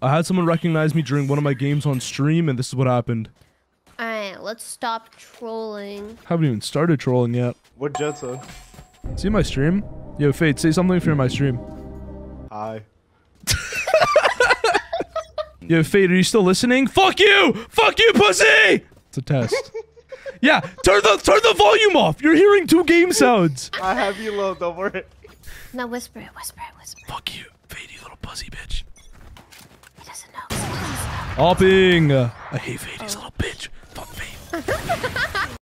I had someone recognize me during one of my games on stream, and this is what happened. Alright, let's stop trolling. Haven't even started trolling yet. What Jetsa? See my stream? Yo, Fate, say something if you're in my stream. Hi. Yo, Fate, are you still listening? Fuck you! Fuck you, pussy! It's a test. yeah, turn the turn the volume off. You're hearing two game sounds. I have you low, don't worry. Now whisper it, whisper it, whisper it. Fuck you, Fate, you little pussy bitch. Hopping. I hate Fate, he's a little bitch. Fuck Fate.